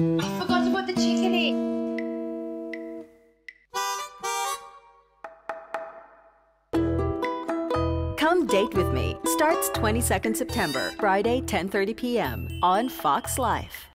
I forgot about the chicken egg. Come Date With Me starts 22nd September, Friday, 10:30 p.m. on Fox Life.